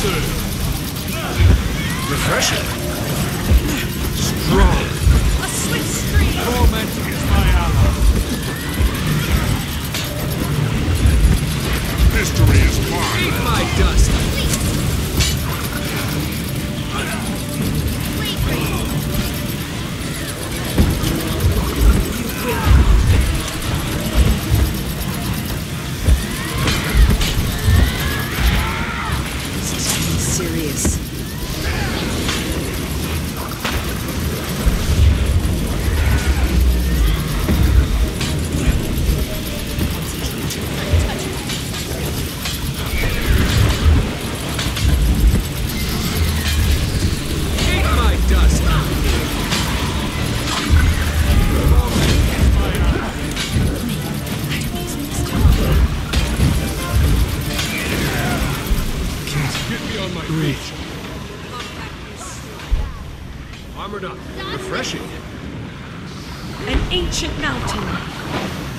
serve. Refreshing. Strong. A swift stream! Torment is my ally. Mystery is mine. Eat my dust! Get me on my feet. Armored up. Refreshing. An ancient mountain.